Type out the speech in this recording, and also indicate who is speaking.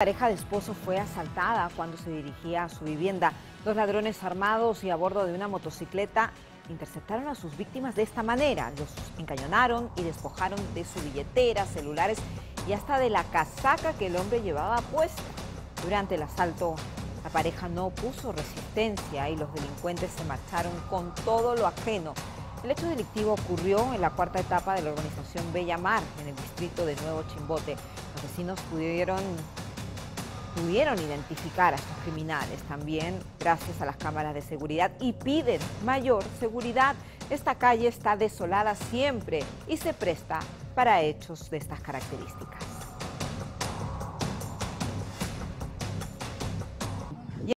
Speaker 1: La pareja de esposo fue asaltada cuando se dirigía a su vivienda. Dos ladrones armados y a bordo de una motocicleta interceptaron a sus víctimas de esta manera. Los encañonaron y despojaron de su billetera, celulares y hasta de la casaca que el hombre llevaba puesta. Durante el asalto, la pareja no puso resistencia y los delincuentes se marcharon con todo lo ajeno. El hecho delictivo ocurrió en la cuarta etapa de la organización Bella Mar, en el distrito de Nuevo Chimbote. Los vecinos pudieron pudieron identificar a estos criminales también gracias a las cámaras de seguridad y piden mayor seguridad. Esta calle está desolada siempre y se presta para hechos de estas características.